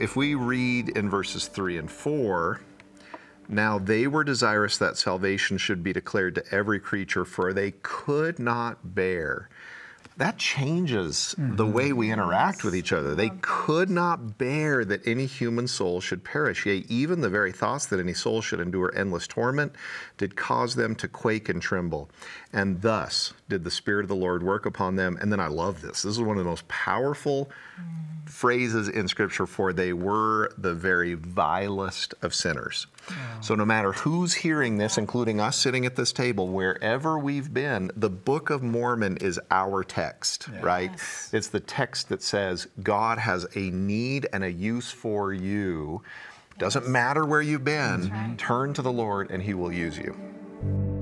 If we read in verses 3 and 4, now they were desirous that salvation should be declared to every creature, for they could not bear. That changes mm-hmm. the way we interact with each other. They could not bear that any human soul should perish. Yea, even the very thoughts that any soul should endure endless torment did cause them to quake and tremble. And thus did the Spirit of the Lord work upon them. And then I love this. This is one of the most powerful mm phrases in Scripture for they were the very vilest of sinners. So, no matter who's hearing this, including us sitting at this table, wherever we've been, the Book of Mormon is our text, yeah. right? Yes. It's the text that says God has a need and a use for you. Doesn't matter where you've been, right. turn to the Lord and He will use you.